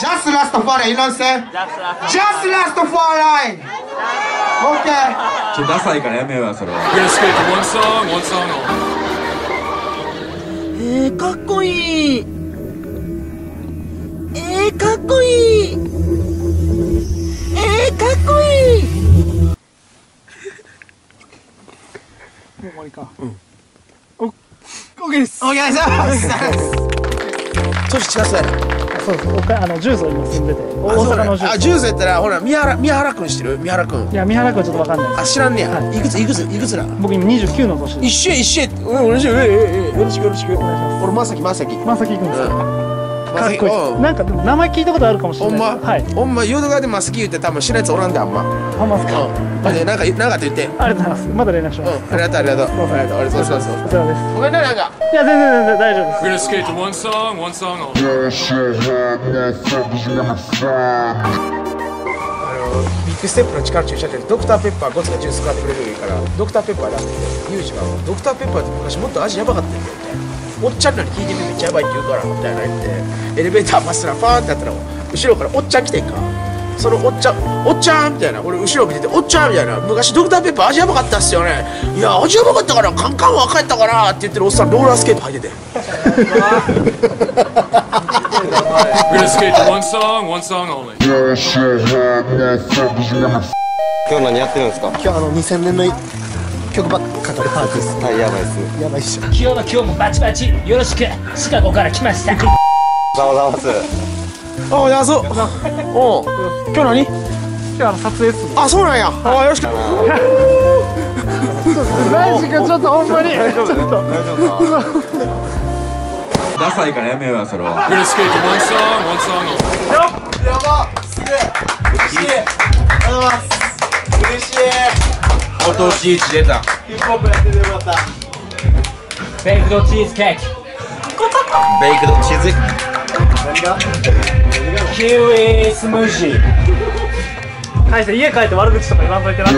Just Rastafari, you know what I'm saying? Just Rastafari! Okay. ちょダサいからやめようやそれは We're gonna to one song, one song only. えー、かっこいいえー、かっこいいえー、かっこいいもう終わりかうんお OK ですお願いします年近そうやなそうですおかあのジュースを今住んでて大阪のジュース。やあジュースやったらほら宮原宮原君知ってる？宮原君。いや三原君ちょっとわかんない。あ知らんねや、はい。い、くついくついくつな僕今29の年です。一緒や一緒や。うんよ。ええええよろしくよろしく。お願いします。俺まさきまさきまさきくん。ですかかっこいい。なんかでも名前聞いたことあるかもしれほんま、ないですはい。ほんま？淀川でマスキ言って多分知らんやつおらんであんま。ほんまですか？うん。でなんかなんかって言って。ありがとうございます。また連絡しうんます。ありがとうありがとうありがとう。ありがとうそうそうそうこちらです。ごめんねなんか。いや全然全然大丈夫です。We're gonna skate to one song, one song only. あのビッグステップの力注射ってドクターペッパーゴツがジュース買ってくれるからドクターペッパーだってユージがドクターペッパーって昔もっと味やばかったんだよみたいなおっちゃんらに聞いてみめっちゃやばいって言うからみたいな言ってエレベーターパスらファーンってやったら後ろからおっちゃん来てんかそのおっちゃんおっちゃんみたいな俺後ろ見てておっちゃんみたいな昔ドクターペッパー味やばかったっすよねいや味やばかったからカンカンは赤やったからって言ってるおっさんローラースケート履いてて。We're gonna skate to one song, one song only. 今日何やってるんですか今日あの2000年の曲ばっかかるパークですはいやばいっす。やばいっしょ。今日の今日もバチバチよろしく。シカゴから来ました。ざわざわます。ああやそう。おう今日何？今日あの撮影っすあそうなんや。ああよろしく。マジかちょっとほんまに大丈夫。大丈夫。かダサいからやめようやそれは We're gonna skate to one song, one song only. やばすげえ嬉しいありがとうございますおとし一出た。ヒップホップやっててよかったベイクドチーズケーキ。ベイクドチーズ。キウイスムージー。大して家帰って悪口とか言わんといてな